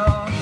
yo